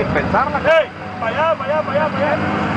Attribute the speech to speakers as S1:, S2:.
S1: sin pensarla.
S2: ¡Ey! ¡Para allá, para allá, para allá, para allá!